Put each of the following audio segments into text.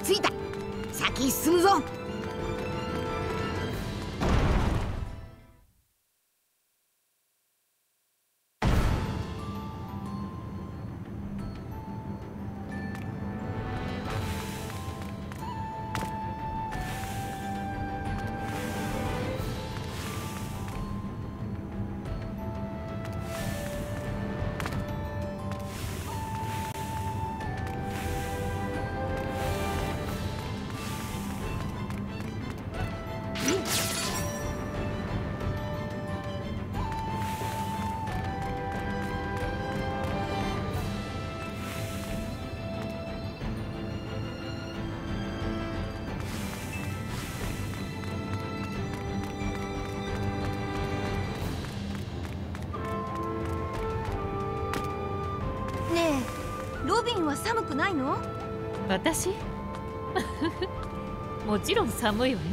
着いた。先に進むぞ。は寒くないの？私？もちろん寒いわよ。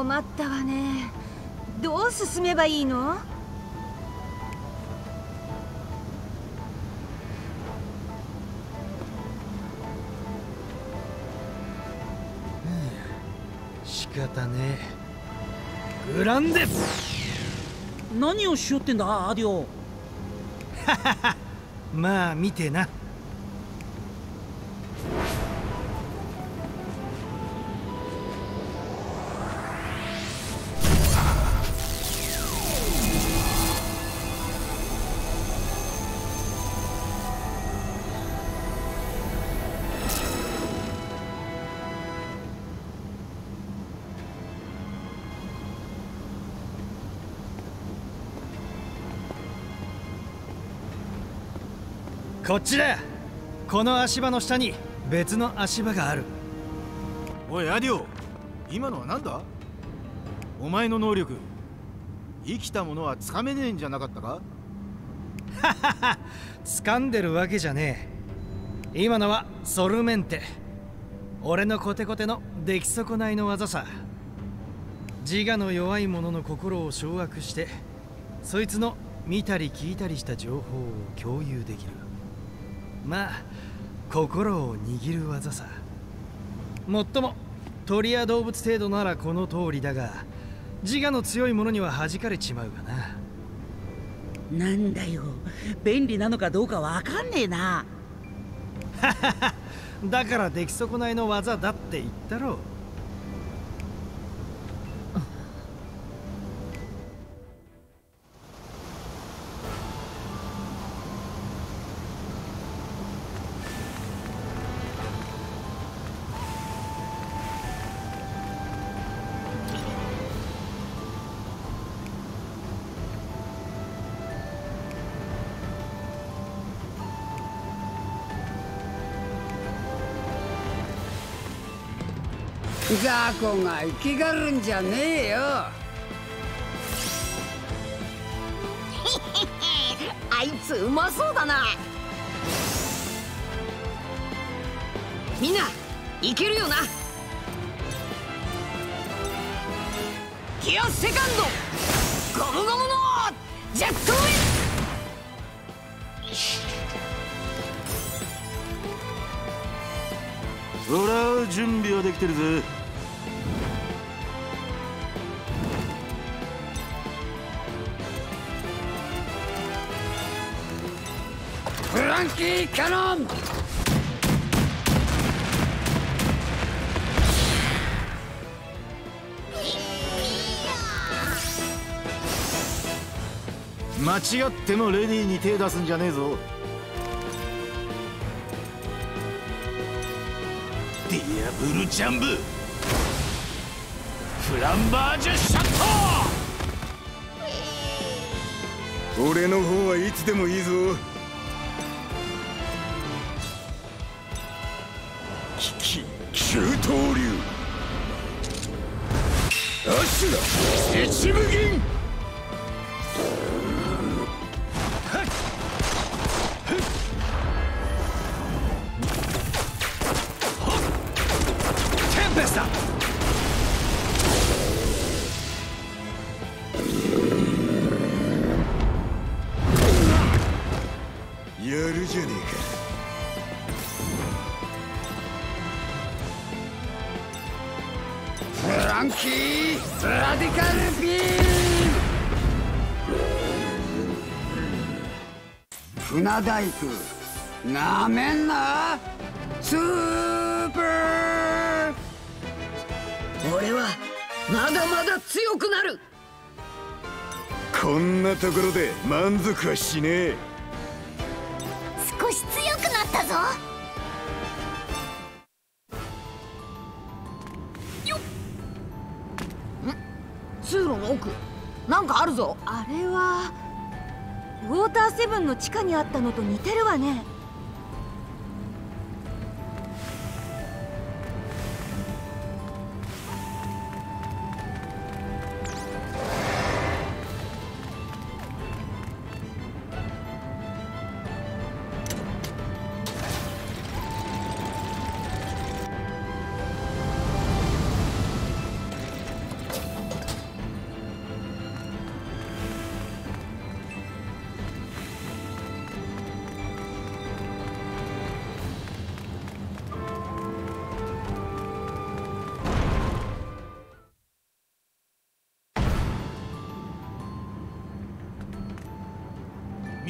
困ったわね。どう進めばいいの？仕方ねえ。グランデ何をしよってんだアディオ。まあ見てなこっちだ。この足場の下に別の足場がある。おいアディオ。今のは何だ？お前の能力。生きたものはつかめねえんじゃなかったか？掴んでるわけじゃねえ。今のはソルメンテ。俺のコテコテの出来損ないの技さ。自我の弱い者の心を掌握してそいつの見たり聞いたりした情報を共有できるまあ心を握る技さ。もっとも鳥や動物程度ならこの通りだが自我の強い者には弾かれちまうがな。なんだよ。便利なのかどうかわかんねえな。だから出来損ないの技だって言ったろ雑魚が生きがるんじゃねえよ。あいつうまそうだな。みんないけるよな。ギアセカンド。ゴムゴムのジェットウィほら準備はできてるぜフランキー・キャノン！間違ってもレディーに手出すんじゃねえぞ。ディアブルジャンブ！フランバージュシャット！俺の方はいつでもいいぞ一部銀。ム船大工なめんな。スーパー。俺はまだまだ強くなる。こんなところで満足はしねえ。少し強くなったぞ。通路の奥。なんかあるぞ。あれはウォーターセブンの地下にあったのと似てるわね。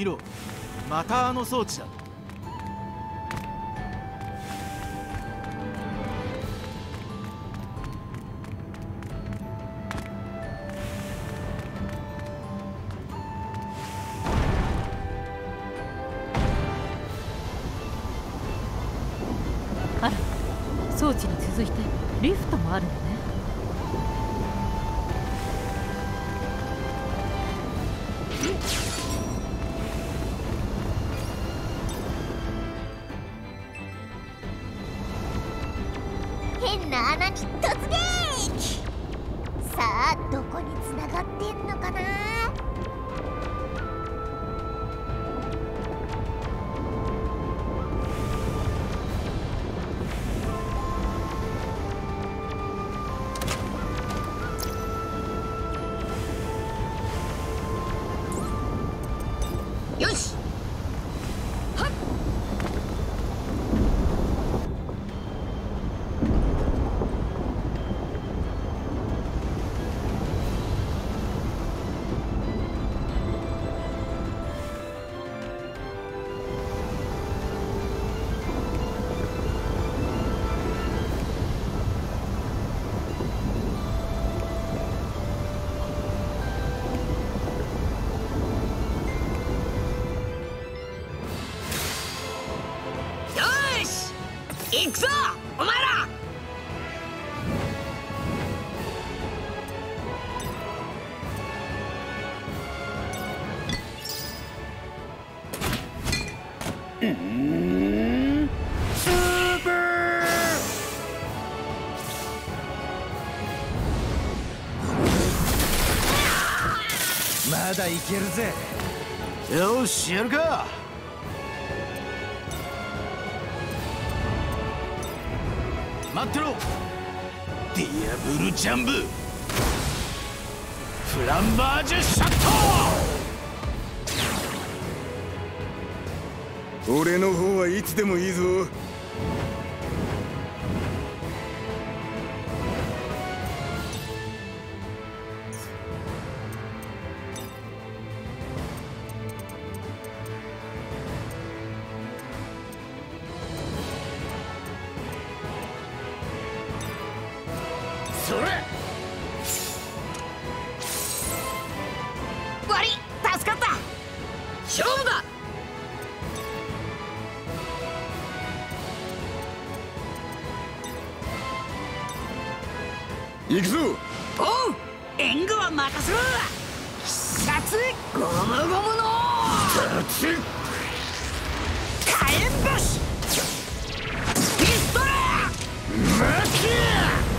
見ろ。またあの装置だ。あら装置に続いてリフトもあるのね。行くぞお前ら。スーパー。まだいけるぜ。よしやるか。待ってろ。ディアブルジャンブ。フランバージュシャット。俺の方はいつでもいいぞ。行くぞ。おう援護は任せろ。必殺ゴムゴムの。火炎橋ピストルマキ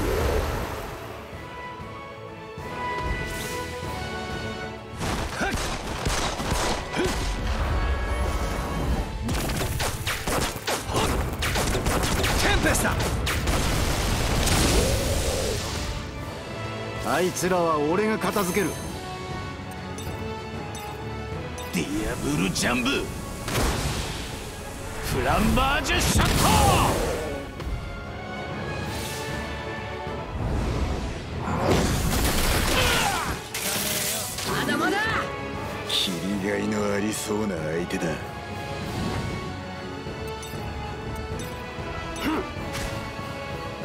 あいつらは俺が片付ける。ディアブルジャンブ。フランバージュシャット。まだまだ。切りがいのありそうな相手だ。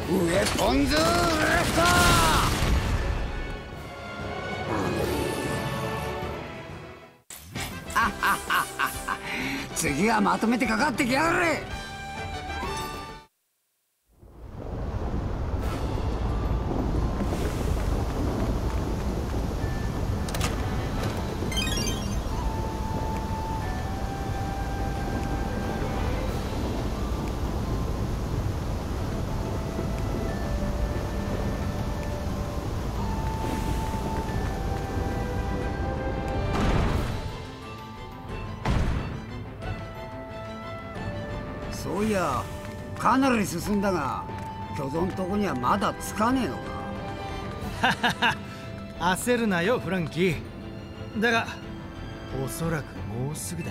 ウェポンズレフト次はまとめてかかってきやがれ。そういやかなり進んだが巨像のとこにはまだつかねえのか。焦るなよフランキー。だがおそらくもうすぐだ。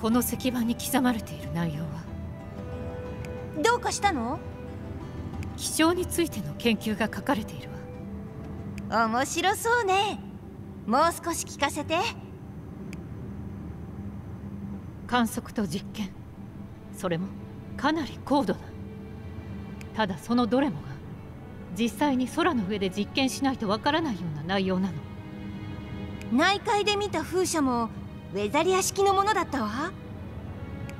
この石板に刻まれている内容は？どうかしたの？気象についての研究が書かれているわ。面白そうね。もう少し聞かせて。観測と実験。それもかなり高度な。ただそのどれもが実際に空の上で実験しないとわからないような内容なの。内海で見た風車もウェザリア式のものだったわ。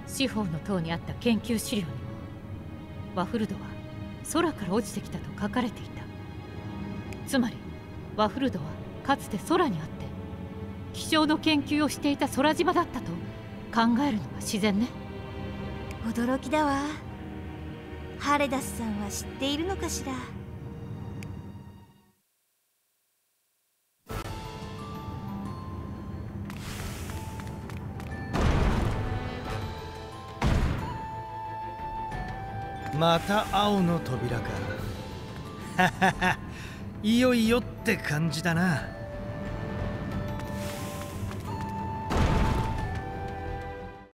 司法の塔にあった研究資料にもワフルドは空から落ちてきたと書かれていた。つまりワフルドはかつて空にあって気象の研究をしていた空島だったと考えるのが自然ね。驚きだわ。ハレダスさんは知っているのかしらまた青の扉か。いよいよって感じだな。